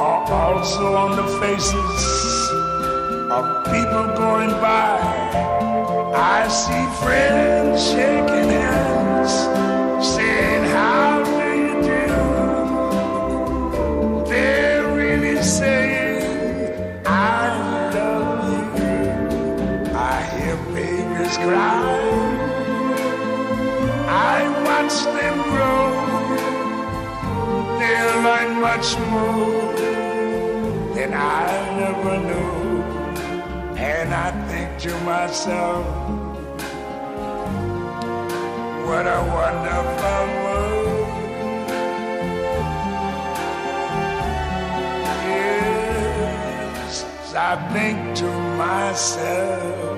are also on the faces of people going by. I see friends shaking hands, saying, How do you do? They're really saying, I love you. I hear babies cry. Much more than I never knew. And I think to myself, what a wonderful world. Yes, I think to myself,